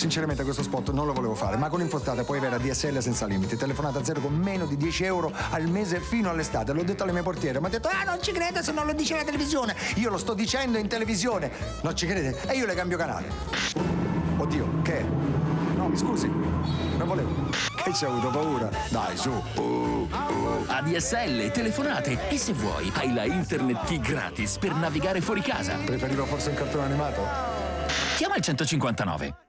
Sinceramente questo spot non lo volevo fare, ma con Infostrada puoi avere DSL senza limiti, telefonata zero con meno di 10 euro al mese fino all'estate. L'ho detto alle mie portiere, mi ha detto ah non ci crede se non lo dice la televisione. Io lo sto dicendo in televisione, non ci crede? E io le cambio canale. Oddio, che? è? No, mi scusi, non volevo. Che ci hai avuto paura? Dai, su. Uh, uh. ADSL, telefonate e se vuoi hai la Internet Key gratis per navigare fuori casa. Preferivo forse un cartone animato? Chiama il 159.